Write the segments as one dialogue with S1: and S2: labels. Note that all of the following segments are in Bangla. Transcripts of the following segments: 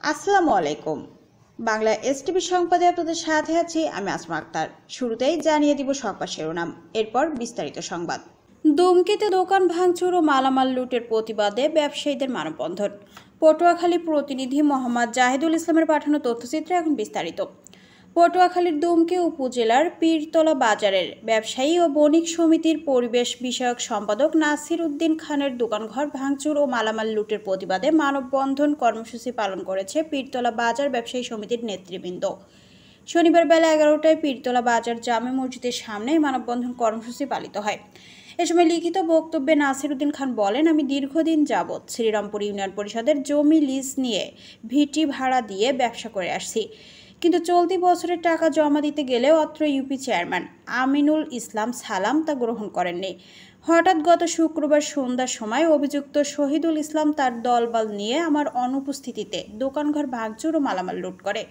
S1: আসসালামু আলাইকুম। বাংলা এসটিভি সংবাদে আপনাদের সাথে আছি আমি আসমা আক্তার। শুরুতেই জানিয়ে দিব সংবাদ শিরোনাম, এরপর বিস্তারিত সংবাদ। দুমকিতে দোকান ভাঙচুর ও মালামাল লুটের প্রতিবাদে ব্যবসায়ীদের মানববন্ধন। পটুয়াখালী প্রতিনিধি মোহাম্মদ জাহিদুল ইসলামের পাঠানো তথ্যচিত্র এখন বিস্তারিত। পটুয়াখালীর দুমকি উপজেলার পীরতলা বাজারের ব্যবসায়ী ও বণিক সমিতির পরিবেশ বিষয়ক সম্পাদক নাসির উদ্দিন খানের দোকানঘর ভাঙচুর ও মালামাল লুটের প্রতিবাদে মানববন্ধন কর্মসূচি পালন করেছে পীরতলা বাজার ব্যবসায়ী সমিতির নেতৃবৃন্দ। শনিবার বেলা এগারোটায় পীরতলা বাজার জামে মসজিদের সামনে মানববন্ধন কর্মসূচি পালিত হয়। এ সময় লিখিত বক্তব্যে নাসির উদ্দিন খান বলেন, আমি দীর্ঘদিন যাবৎ শ্রীরামপুর ইউনিয়ন পরিষদের জমি লিজ নিয়ে ভিটি ভাড়া দিয়ে ব্যবসা করে আসছি। কিন্তু চলতি বছরের টাকা জমা দিতে গেলেও অত্র ইউপি চেয়ারম্যান আমিনুল ইসলাম সালাম তা গ্রহণ করেননি। হঠাৎ গত শুক্রবার সন্ধ্যার সময় অভিযুক্ত শহীদুল ইসলাম তার দলবল নিয়ে আমার অনুপস্থিতিতে দোকানঘর ভাঙচুর ও মালামাল লুট করে।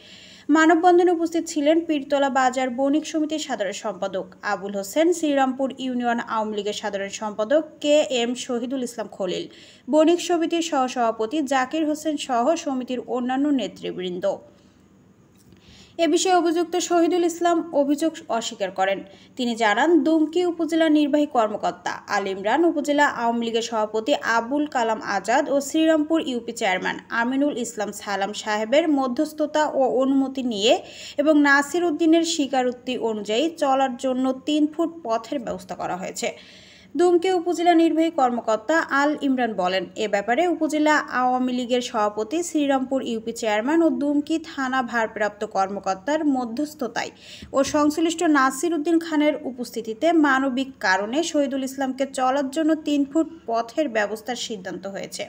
S1: মানববন্ধনে উপস্থিত ছিলেন পীরতলা বাজার বণিক সমিতির সাধারণ সম্পাদক আবুল হোসেন, শ্রীরামপুর ইউনিয়ন আওয়ামী লীগের সাধারণ সম্পাদক কে এম শহীদুল ইসলাম খলিল, বণিক সমিতির সহসভাপতি জাকির হোসেন সহ সমিতির অন্যান্য নেতৃবৃন্দ। এ বিষয়ে অভিযুক্ত শহীদুল ইসলাম অভিযোগ অস্বীকার করেন। তিনি জানান, দুমকি উপজেলা নির্বাহী কর্মকর্তা আল ইমরান, উপজেলা আওয়ামী লীগের সভাপতি আবুল কালাম আজাদ ও শ্রীরামপুর ইউপি চেয়ারম্যান আমিনুল ইসলাম সালাম সাহেবের মধ্যস্থতা ও অনুমতি নিয়ে এবং নাসির উদ্দিনের স্বীকারোক্তি অনুযায়ী চলার জন্য তিন ফুট পথের ব্যবস্থা করা হয়েছে। দুমকি উপজেলা নির্বাহী কর্মকর্তা আল ইমরান বলেন, এ ব্যাপারে উপজেলা আওয়ামী লীগের সভাপতি শ্রীরামপুর ইউপি চেয়ারম্যান ও দুমকি থানা ভারপ্রাপ্ত কর্মকর্তার মধ্যস্থতায় ও সংশ্লিষ্ট নাসির উদ্দিন খানের উপস্থিতিতে মানবিক কারণে শহীদুল ইসলামকে চলার জন্য তিন ফুট পথের ব্যবস্থার সিদ্ধান্ত হয়েছে।